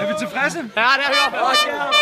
Er vi tilfredse? Ja, det er vi.